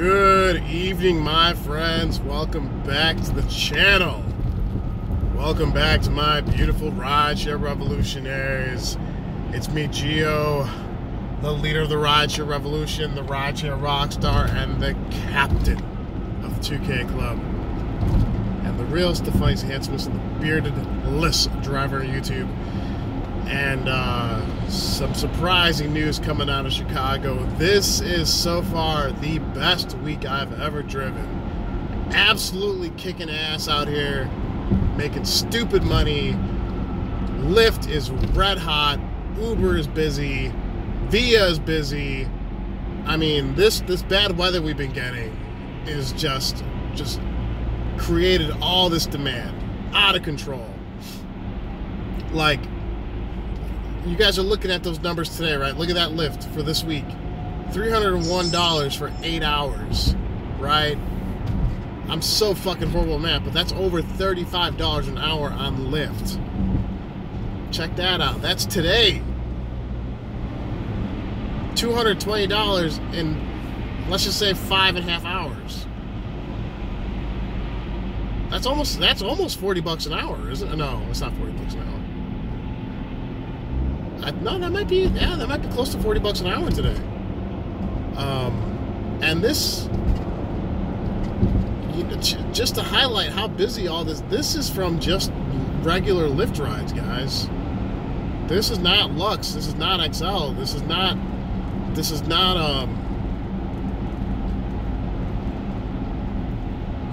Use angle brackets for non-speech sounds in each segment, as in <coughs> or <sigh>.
Good evening, my friends. Welcome back to the channel. Welcome back to my beautiful rideshare revolutionaries. It's me, Geo, the leader of the rideshare revolution, the rideshare rockstar, and the captain of the 2K Club. And the real Stefani's handsomest and the bearded-less driver on YouTube and uh, some surprising news coming out of Chicago. This is so far the best week I've ever driven. Absolutely kicking ass out here, making stupid money. Lyft is red hot. Uber is busy. Via is busy. I mean, this this bad weather we've been getting is just just created all this demand out of control. Like you guys are looking at those numbers today, right? Look at that Lyft for this week. $301 for eight hours, right? I'm so fucking horrible at math, but that's over $35 an hour on Lyft. Check that out. That's today. $220 in, let's just say, five and a half hours. That's almost that's almost 40 bucks an hour, isn't it? No, it's not 40 bucks an hour. I, no, that might be yeah, that might be close to forty bucks an hour today. Um, and this, you know, just to highlight how busy all this. This is from just regular Lyft rides, guys. This is not Lux. This is not XL. This is not. This is not um.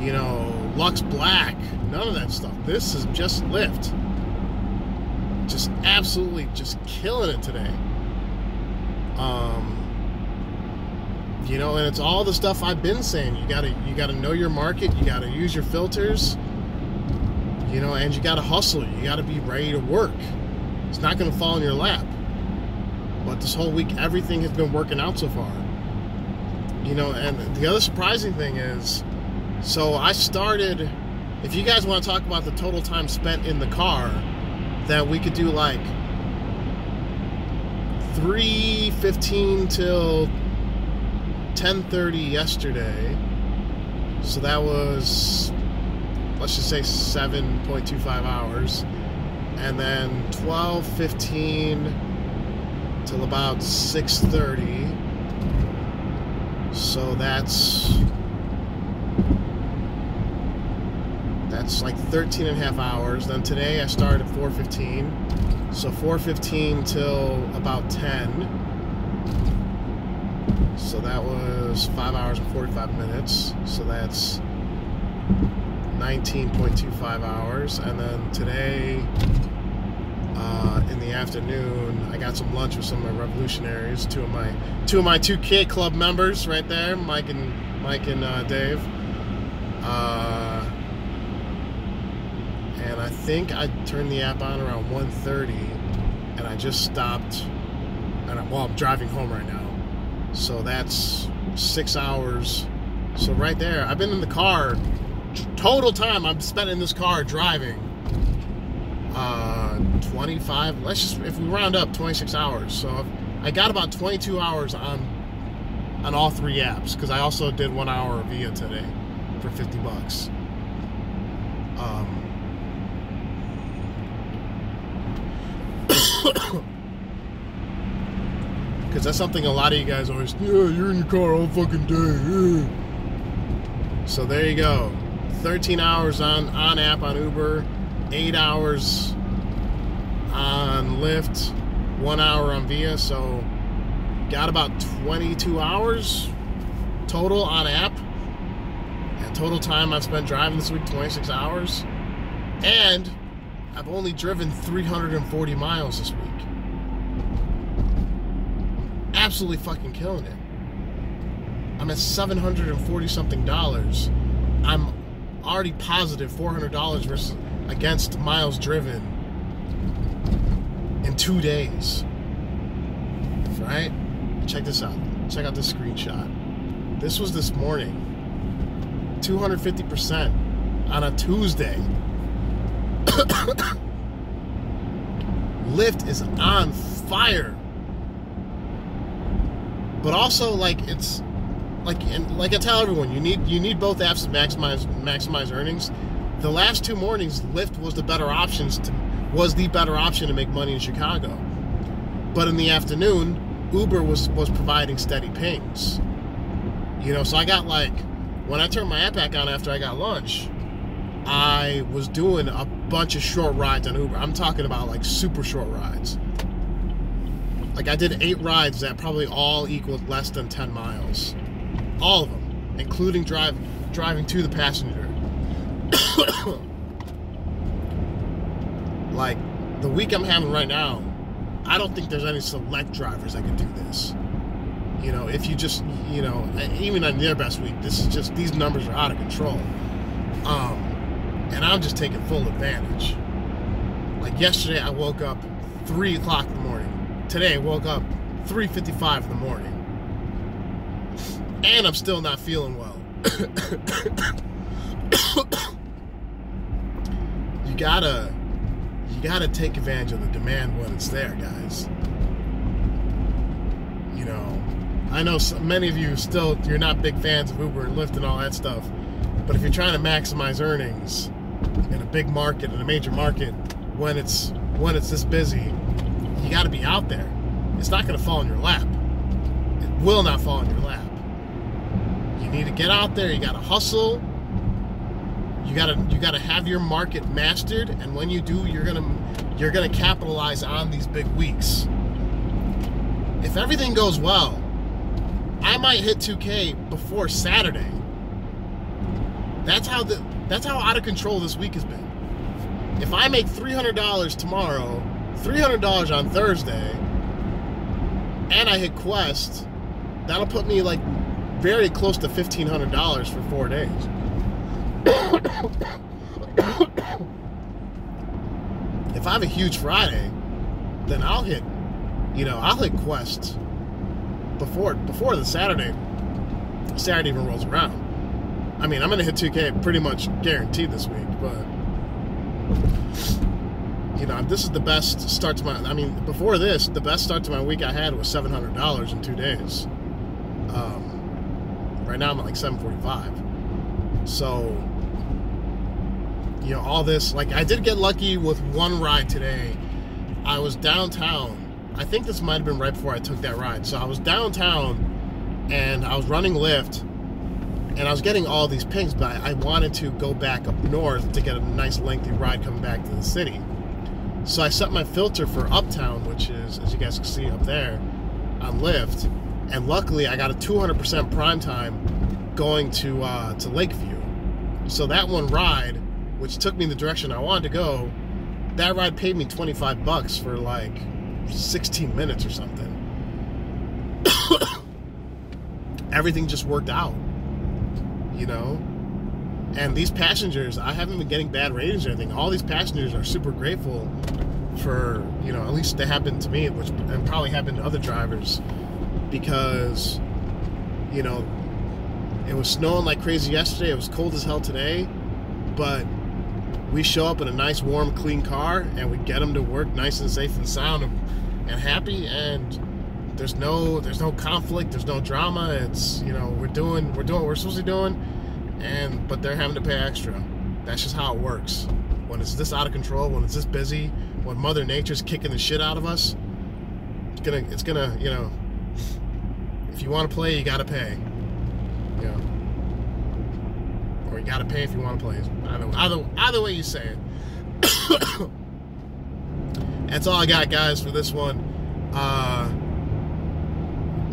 You know, Lux Black. None of that stuff. This is just Lyft just absolutely just killing it today. Um, you know, and it's all the stuff I've been saying. You gotta you gotta know your market. You gotta use your filters. You know, and you gotta hustle. You gotta be ready to work. It's not gonna fall in your lap. But this whole week, everything has been working out so far. You know, and the other surprising thing is, so I started. If you guys want to talk about the total time spent in the car, that we could do like 3.15 till 10.30 yesterday. So that was, let's just say 7.25 hours. And then 12.15 till about 6.30. So that's That's like 13 and a half hours. Then today I started at 4.15. So 4.15 till about 10. So that was 5 hours and 45 minutes. So that's 19.25 hours. And then today uh, in the afternoon, I got some lunch with some of my revolutionaries, two of my two of my 2K club members right there, Mike and Mike and uh, Dave. Uh, and I think I turned the app on around 1.30 and I just stopped and I'm, well I'm driving home right now. So that's six hours. So right there I've been in the car total time I'm spent in this car driving uh 25 let's just if we round up 26 hours. So I got about 22 hours on on all three apps because I also did one hour via today for 50 bucks. Um <coughs> because that's something a lot of you guys always, yeah, you're in your car all fucking day. Yeah. So there you go. 13 hours on, on app on Uber, 8 hours on Lyft, 1 hour on Via. So got about 22 hours total on app. And total time I've spent driving this week, 26 hours. And I've only driven 340 miles this week. Absolutely fucking killing it. I'm at 740 something dollars. I'm already positive $400 versus against miles driven in two days. Right? Check this out. Check out this screenshot. This was this morning. 250% on a Tuesday. Lyft is on fire. But also, like, it's like and like I tell everyone, you need you need both apps to maximize maximize earnings. The last two mornings, Lyft was the better options to was the better option to make money in Chicago. But in the afternoon, Uber was was providing steady pings. You know, so I got like when I turned my app back on after I got lunch, I was doing a bunch of short rides on Uber. I'm talking about like super short rides. Like I did eight rides that probably all equaled less than 10 miles. All of them, including drive, driving to the passenger. <coughs> like the week I'm having right now, I don't think there's any select drivers that can do this. You know, if you just, you know, even on their best week, this is just, these numbers are out of control. Um, and I'm just taking full advantage. Like yesterday, I woke up 3 o'clock in the morning. Today, I woke up 3.55 in the morning. And I'm still not feeling well. <coughs> you gotta, you gotta take advantage of the demand when it's there, guys. You know, I know so many of you still, you're not big fans of Uber and Lyft and all that stuff. But if you're trying to maximize earnings in a big market, in a major market, when it's when it's this busy, you got to be out there. It's not going to fall in your lap. It will not fall in your lap. You need to get out there. You got to hustle. You got to you got to have your market mastered, and when you do, you're gonna you're gonna capitalize on these big weeks. If everything goes well, I might hit 2K before Saturday. That's how the that's how out of control this week has been. If I make $300 tomorrow, $300 on Thursday, and I hit Quest, that'll put me like very close to $1,500 for four days. <coughs> if I have a huge Friday, then I'll hit, you know, I'll hit Quest before before the Saturday Saturday even rolls around. I mean, I'm going to hit 2K pretty much guaranteed this week, but you know, this is the best start to my. I mean, before this, the best start to my week I had was seven hundred dollars in two days. Um, right now I'm at like seven forty five. So, you know, all this like I did get lucky with one ride today. I was downtown. I think this might have been right before I took that ride. So I was downtown, and I was running Lyft and I was getting all these pings, but I wanted to go back up north to get a nice lengthy ride coming back to the city. So I set my filter for Uptown, which is, as you guys can see up there, on Lyft, and luckily I got a 200% prime time going to uh, to Lakeview. So that one ride, which took me in the direction I wanted to go, that ride paid me 25 bucks for like 16 minutes or something. <coughs> Everything just worked out you know. And these passengers, I haven't been getting bad ratings or anything. All these passengers are super grateful for, you know, at least they happened to me, which and probably happened to other drivers, because, you know, it was snowing like crazy yesterday. It was cold as hell today, but we show up in a nice, warm, clean car, and we get them to work nice and safe and sound and, and happy. And there's no there's no conflict there's no drama it's you know we're doing we're doing what we're supposed to be doing and but they're having to pay extra. That's just how it works. When it's this out of control when it's this busy when mother nature's kicking the shit out of us it's gonna it's gonna you know if you want to play you gotta pay. You know? Or you gotta pay if you want to play. Either, either, either way you say it. <coughs> That's all i got guys for this one. Uh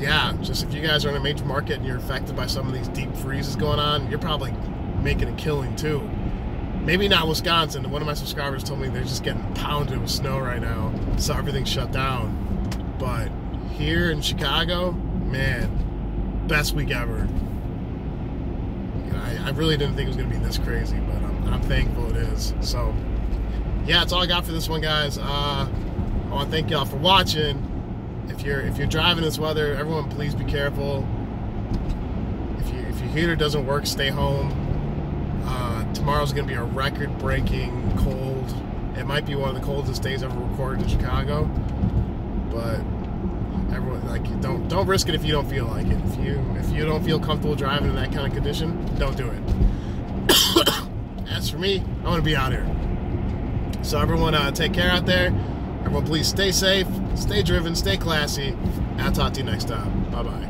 yeah, just if you guys are in a major market and you're affected by some of these deep freezes going on, you're probably making a killing too. Maybe not Wisconsin. One of my subscribers told me they're just getting pounded with snow right now, so everything's shut down. But here in Chicago, man, best week ever. I, I, really didn't think it was going to be this crazy, but I'm, I'm, thankful it is. So, yeah, that's all I got for this one, guys. Uh, I want to thank y'all for watching if you're if you're driving this weather, everyone please be careful. If you if your heater doesn't work, stay home. Uh, tomorrow's gonna be a record-breaking cold. It might be one of the coldest days ever recorded in Chicago, but everyone like don't don't risk it if you don't feel like it. If you if you don't feel comfortable driving in that kind of condition, don't do it. <coughs> As for me, I want to be out here. So everyone, uh, take care out there. Everyone, please stay safe, stay driven, stay classy, and I'll talk to you next time. Bye bye.